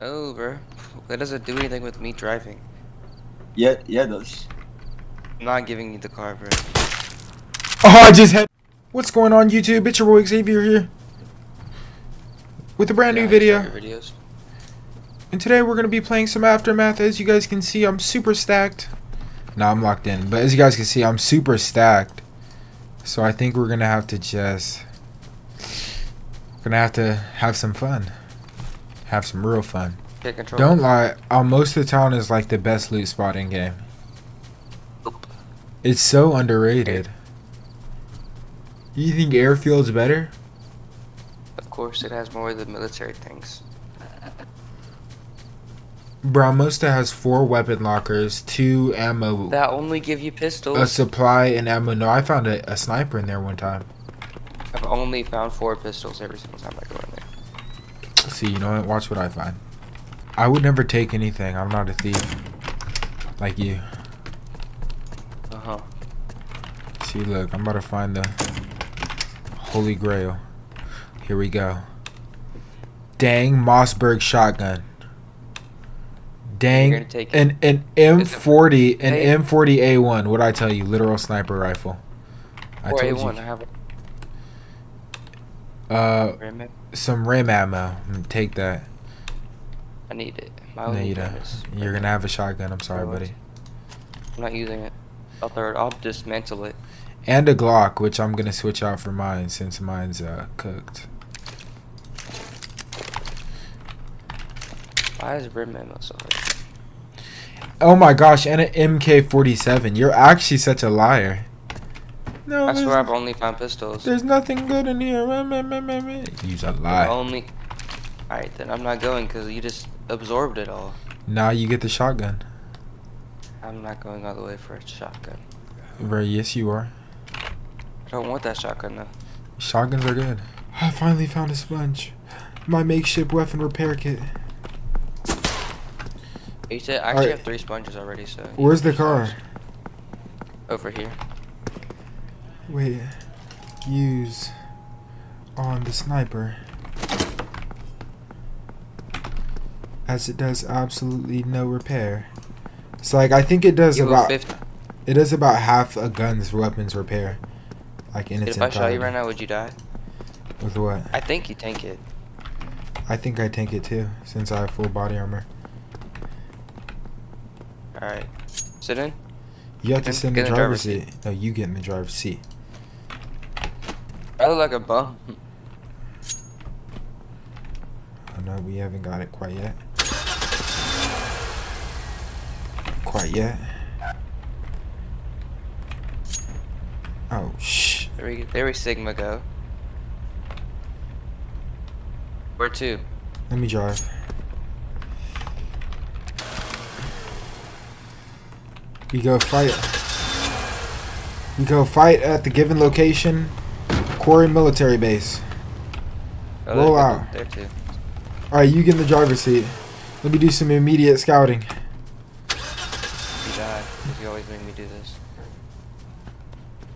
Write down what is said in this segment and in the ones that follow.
Oh, bro. That doesn't do anything with me driving. Yeah, yeah, it does. I'm not giving you the car, bro. Oh, I just had. What's going on, YouTube? It's your boy Xavier here with a brand Yeah, new video. Videos. And today we're gonna be playing some Aftermath. As you guys can see, I'm super stacked. No, I'm locked in. But as you guys can see, I'm super stacked. So I think we're gonna have to just gonna have to have some fun. Have some real fun. Don't lie. Uh, most of the town is like the best loot spot in game. Oop. It's so underrated. You think airfield's better? Of course, it has more of the military things. Bro, Mosta has four weapon lockers, two ammo, That only give you pistols. a supply, and ammo. No, I found a, a sniper in there one time. I've only found four pistols every single time I go in. See, you know what? Watch what I find. I would never take anything. I'm not a thief. Like you. Uh huh. See, look, I'm about to find the Holy Grail. Here we go. Dang Mossberg shotgun. Dang You're gonna take it. an an M40 an Hey. M40 A1. What'd I tell you, literal sniper rifle. I Or told A1. I you. have Uh, rim. some rim ammo. Mm, Take that. I need it. My No, only you don't. You're gonna have a shotgun. I'm sorry, buddy. I'm not using it. I'll throw it. I'll dismantle it. And a Glock, which I'm gonna switch out for mine since mine's uh cooked. Why is rim ammo so hard? Oh my gosh, and an MK47. You're actually such a liar. No, I swear I've only found pistols. there's nothing good in here. Use a I've lie. only. Alright, then I'm not going because you just absorbed it all. Now you get the shotgun. I'm not going all the way for a shotgun. Bro, yes you are. I don't want that shotgun though. Shotguns are good. I finally found a sponge. My makeshift weapon repair kit. You said I actually Alright. have three sponges already, so. Where's the car? Over here. Wait. Use on the sniper. As it does absolutely no repair. So like I think it does You about 50. it does about half a gun's weapons repair. Like in its If I shot you right now, would you die? With what? I think you tank it. I think I tank it too, since I have full body armor. Alright. Sit in. You have to sit in the driver's driver's seat. No, you get in the driver's seat. I look like a bum. Oh no, we haven't got it quite yet. Quite yet. Oh shh. There we, there we Sigma go. Where to? Let me drive. We go fight. We go fight at the given location. Quarry military base. Oh, Roll out. There too. Alright, you get in the driver's seat. Let me do some immediate scouting. You die. You always make me do this.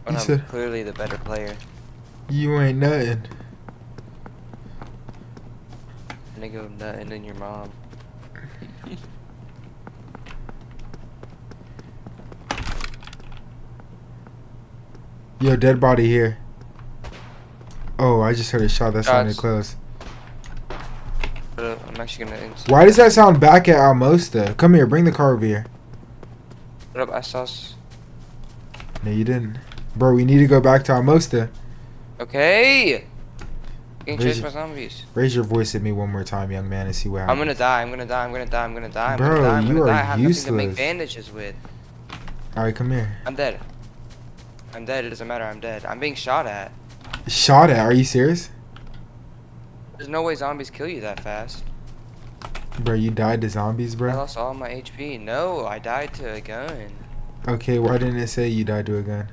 When I'm said- clearly the better player. You ain't nothing. Go nutting in your mom. Yo, dead body here. Oh, I just heard a shot that sounded close. Uh, I'm actually gonna. ins- Why does that sound back at Almosta? Come here, bring the car over here. What up? I No, you didn't. Bro, we need to go back to Almosta. Okay. Getting Raise chased by zombies. Raise your voice at me one more time, young man, and see what happens. I'm gonna die. I'm gonna die. I'm gonna die. I'm gonna die. I'm Bro, gonna die. I'm you gonna are die. I have nothing to useless. make bandages with. Alright, come here. I'm dead. I'm dead. It doesn't matter. I'm dead. I'm being shot at. Shot at? Are you serious? There's no way zombies kill you that fast. Bro, you died to zombies, bro? I lost all my HP. No, I died to a gun. Okay, why didn't it say you died to a gun?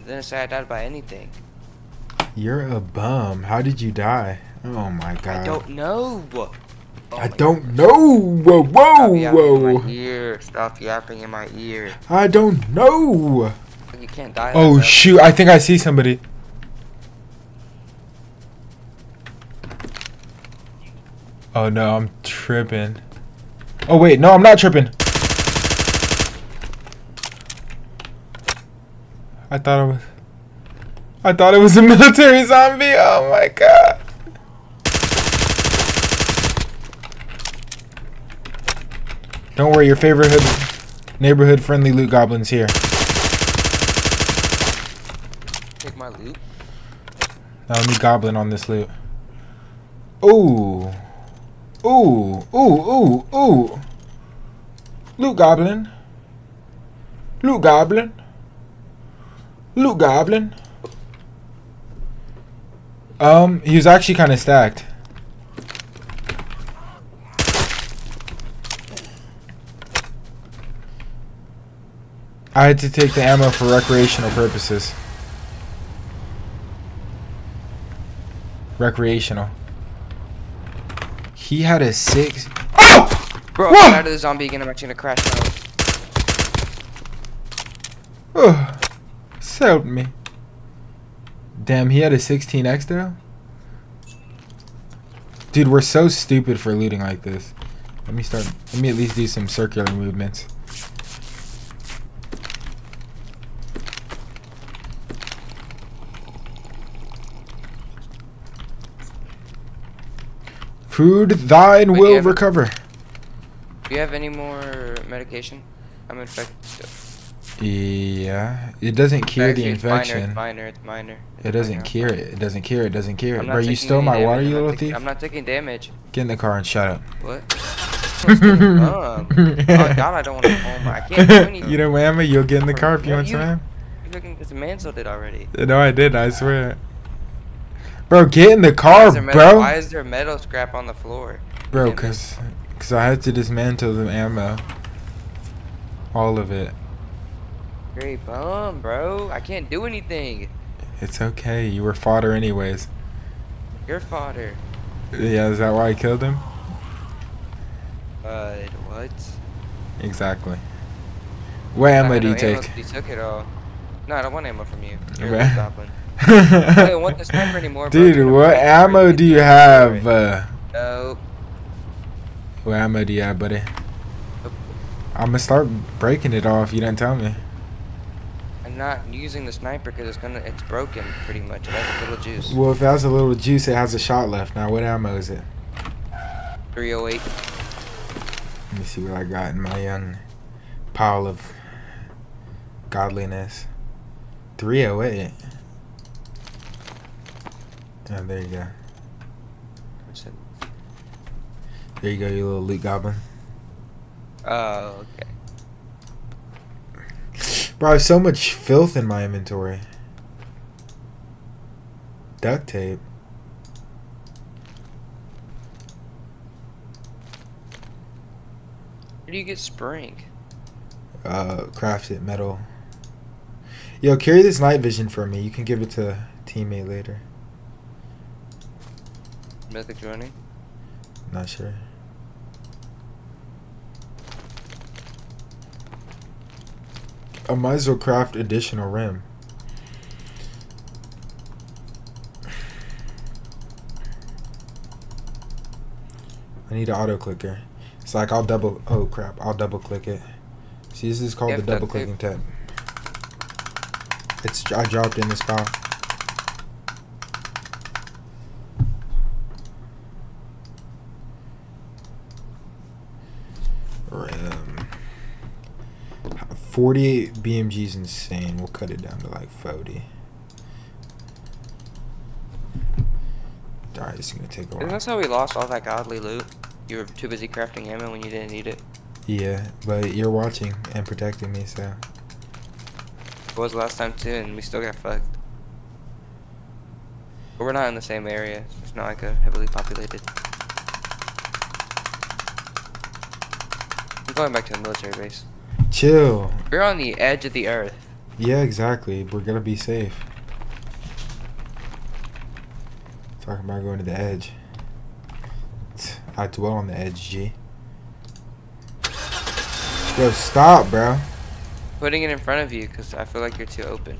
It didn't say I died by anything. You're a bum. How did you die? Oh my god. I don't know. Oh I don't know. Whoa, Stop whoa, in whoa. my ear. Stop yapping in my ear. I don't know. You can't die. Oh like shoot, I think I see somebody. Oh no, I'm tripping. Oh wait, no, I'm not tripping. I thought it was. I thought it was a military zombie. Oh my god. Don't worry, your favorite neighborhood friendly loot goblins here. Take my loot. Now let goblin on this loot. Ooh. Ooh. Ooh. Ooh. Ooh. Loot goblin. Loot goblin. Loot goblin. Um, he was actually kind of stacked. I had to take the ammo for recreational purposes. Recreational. He had a six. Oh! Bro, Whoa! get out of the zombie again. I'm actually gonna crash now. Oh, help me. Damn, he had a 16x though? Dude, we're so stupid for looting like this. Let me start. Let me at least do some circular movements. Food thine Wait, will but- recover. Do you have any more medication? I'm infected. Yeah, it doesn't cure the it's minor, infection. It's minor. It's minor. It doesn't cure it. It doesn't cure it. It doesn't cure it. Bro, you stole my damage, water, you little thief. I'm not taking damage. Get in the car and shut up. What? I'm still dumb. oh God, I don't want to home. I can't do anything. you know, Mama, you'll get in the car if you want you- some. ham? You looking dismantled it already. No, I did. I swear. Bro, get in the car, metal, bro. why is there metal scrap on the floor? Bro, cause, cause I had to dismantle the ammo. All of it. Great bum, bro. I can't do anything. It's okay. You were fodder anyways. You're fodder. Yeah, is that why I killed him? Uh, what? Exactly. What I ammo do you take? You took it all. No, I don't want ammo from you. You're a goblin. I don't want the sniper anymore. Dude, a what ammo do you have? Uh, Nope. what ammo do you have, buddy? Nope. I'm gonna start breaking it off. You didn't tell me. I'm not using the sniper because it's gonna, it's broken pretty much. It has a little juice. Well, if it has a little juice, it has a shot left. Now, what ammo is it? 308. Let me see what I got in my young pile of godliness. 308. Oh, there you go. There you go, you little loot goblin. Oh, okay. Bro, I have so much filth in my inventory. Duct tape. Where do you get spring? Uh, crafted metal. Yo, carry this night vision for me. You can give it to teammate later. Mythic joining? Not sure. I might as well craft additional rim. I need an auto clicker. It's like I'll double. Oh crap! I'll double click it. See, this is called the double clicking tab. It's I dropped in this file. Rim. 48 BMG is insane. We'll cut it down to like 40. Alright, this is gonna take a Isn't while. that how we lost all that godly loot? You were too busy crafting ammo when you didn't need it. Yeah, but you're watching and protecting me, so. It was last time too, and we still got fucked. But we're not in the same area. It's not like a heavily populated. I'm going back to the military base. Chill. We're on the edge of the earth. Yeah, exactly. We're gonna be safe. Talking about going to the edge. I dwell on the edge, G. Yo, stop, bro. Putting it in front of you because I feel like you're too open.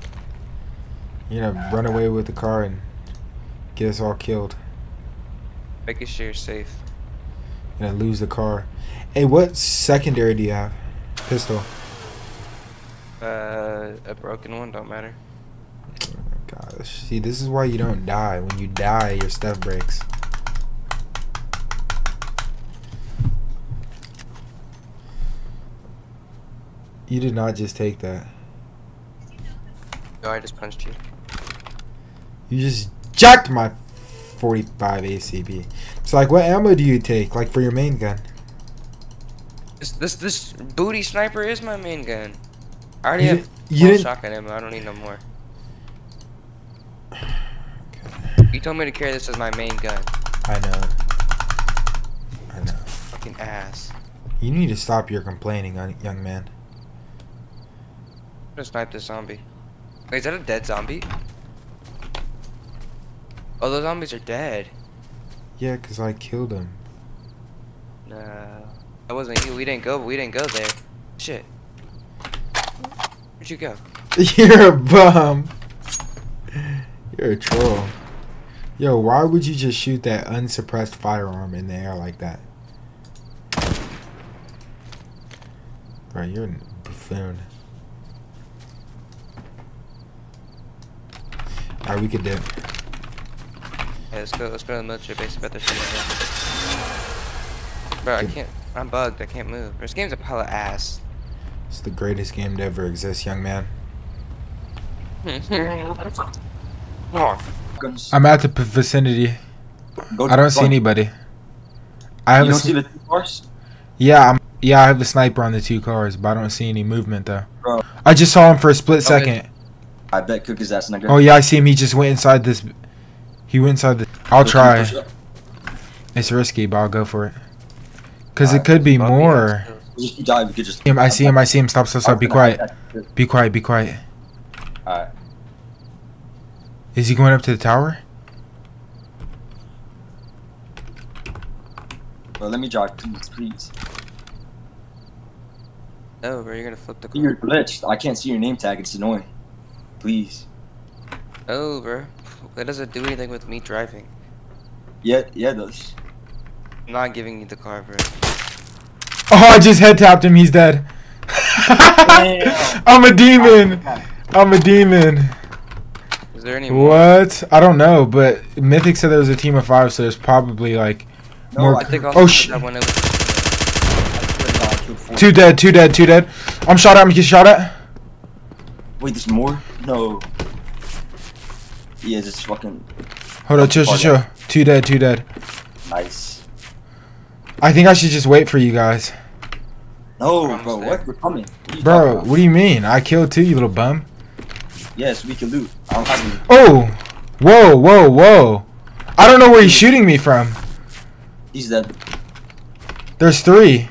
You're gonna run away with the car and get us all killed. Making sure you're safe. Gonna lose the car. Hey, what secondary do you have? Pistol. Uh, a broken one, don't matter. Oh gosh. See, this is why you don't die. When you die, your stuff breaks. You did not just take that. Oh, I just punched you. You just jacked my 45 ACP. So, like, what ammo do you take? Like, for your main gun? This this this booty sniper is my main gun. I already You have you didn't- shotgun ammo. I don't need no more. You told me to carry this as my main gun. I know. I know. Fucking ass. You need to stop your complaining, young young man. I'm gonna snipe this zombie. Wait, is that a dead zombie? Oh, those zombies are dead. Yeah, 'cause I killed him. No, that wasn't you. We didn't go. We didn't go there. Shit. Where'd you go? You're a bum. You're a troll. Yo, why would you just shoot that unsuppressed firearm in the air like that? Bro, you're a buffoon. Alright, we could dip. Hey, let's go. Let's go to the military base. Bet there's someone there. Bro, I can't. I'm bugged. I can't move. This game's a pile of ass. It's the greatest game to ever exist, young man. oh, I'm at the vicinity. I don't see anybody. I have you don't sn- see the two cars? Yeah, I'm, yeah, I have the sniper on the two cars, but I don't see any movement though. Bro. I just saw him for a split Okay. second. I bet cook his ass in a gun. Oh yeah, I see him. He just went inside this. He went inside the. I'll try. It's risky, but I'll go for it. Cause it could be more. has kills. If you die, we could just. Him, I see him. I see him. Stop, stop, stop. Be quiet. Be quiet. Be quiet. Alright. Is he going up to the tower? Bro, let me drive, please, please. No, bro, you're gonna flip the car. You're glitched. I can't see your name tag. It's annoying. Please. No, bro. That doesn't do anything with me driving. Yeah, yeah, it does. I'm not giving you the car, bro. Oh, I just head tapped him. He's dead. I'm a demon. I'm a demon. Is there any more? What? I don't know, but Mythic said there was a team of five, so there's probably like No, more. I I think cr- also oh put sh! that one in with- I swear to God, I. Two dead. Two dead. Two dead. I'm shot at. I'm getting shot at. Wait, there's more? No. Yeah, just fucking Hold on. Chill. Chill. Chill. Two dead. Two dead. nice. I think I should just wait for you guys. No, bro, there. what? We're coming. What Bro, about? what do you mean? I killed two, you little bum. Yes, we can loot. I don't have any. Oh! Whoa, whoa, whoa. I don't know where he's shooting me from. He's dead. There's three.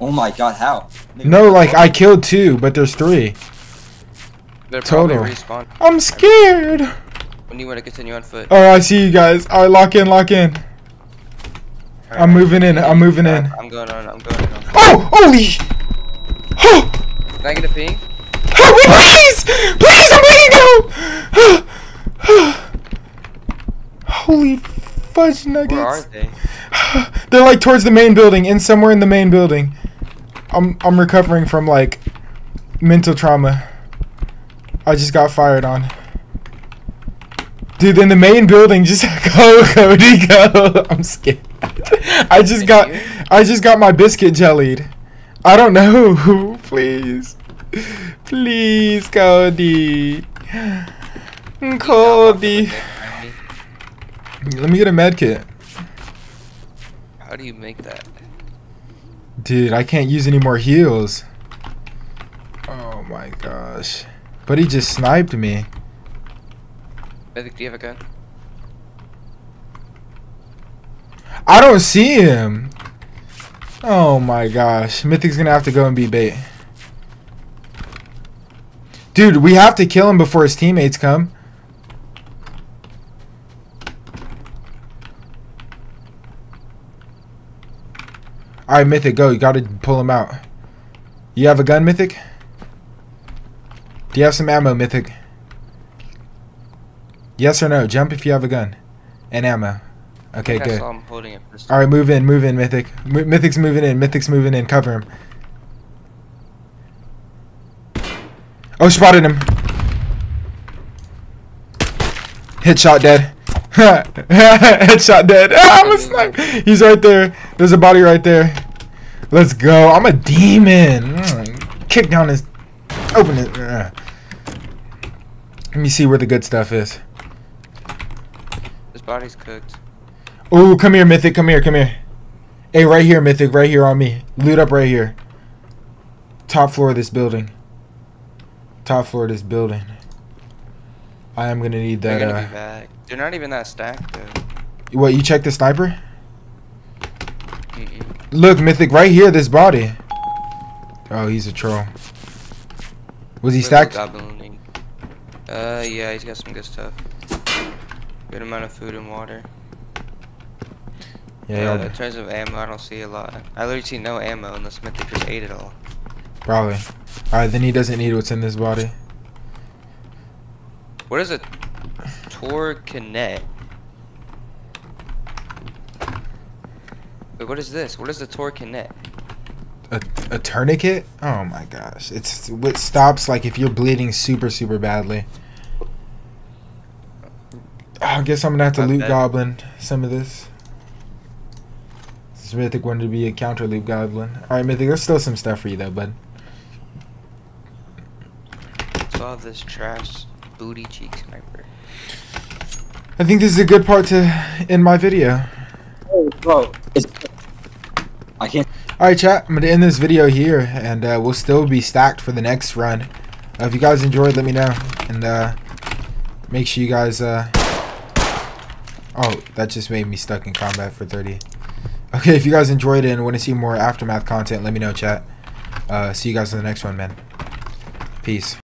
Oh my god, how? Nigga, No, like. I killed two, but there's three. They're probably Total. respawn I'm scared. when you want to continue on foot. Oh, I see you guys. Alright, lock in, lock in. Alright, I'm moving in, I'm moving in. I'm going on. I'm going on. Oh! Holy Oh! Can I get a ping? Help me, please! Please, I'm bleeding out! Holy fudge nuggets. Where are they? They're like towards the main building, in somewhere in the main building. I'm I'm recovering from like mental trauma. I just got fired on. Dude, in the main building, just go, Cody, go. I'm scared. I just got I just got my biscuit jellied. I don't know. Please. Please, Cody. Cody. Let me get a med kit. How do you make that? Dude, I can't use any more heals. Oh my gosh. But he just sniped me. Mythic, do you have a gun? I don't see him. Oh my gosh. Mythic's gonna have to go and be bait. Dude, we have to kill him before his teammates come. Alright, Mythic, go. You gotta pull him out. You have a gun, Mythic? Do you have some ammo, Mythic? Yes or no? Jump if you have a gun. And ammo. Okay, think I good. saw him holding pistol. All right, move in, move in, Mythic. M- Mythic's moving in. Mythic's moving in. Cover him. Oh, spotted him. Headshot dead. Headshot dead. Ah, I'm a snipe. He's right there. There's a body right there. Let's go. I'm a demon. Mm, Kick down his. Open it. Ugh. Let me see where the good stuff is. His body's cooked. Ooh, come here, Mythic. Come here, come here. Hey, right here, Mythic. Right here on me. Loot up right here. Top floor of this building. Top floor of this building. I am gonna need They're that. gonna be Uh, back. They're not even that stacked though. what? You checked the sniper? Look, Mythic. Right here, this body. Oh, he's a troll. Was he stacked? Uh, yeah, he's got some good stuff. Good amount of food and water. Yeah, uh, in terms of ammo, I don't see a lot. I literally see no ammo unless Mythic just ate it all. probably. All right, then he doesn't need what's in this body. What is a Torcanet? Wait, what is this? What is the Torcanet? A, a tourniquet? Oh my gosh. It's what stops like if you're bleeding super super badly. I guess I'm gonna have to loot goblin some of this. This Mythic wanted to be a counter loot goblin. Alright, Mythic, there's still some stuff for you though, bud. So all this trash booty cheek sniper. I think this is a good part to end my video. Oh, bro. It's, I can't. Alright chat, I'm gonna end this video here and uh, we'll still be stacked for the next run. Uh, if you guys enjoyed, let me know. And uh, make sure you guys uh Oh, that just made me stuck in combat for 30. Okay, if you guys enjoyed it and want to see more aftermath content, let me know chat. Uh see you guys in the next one, man. Peace.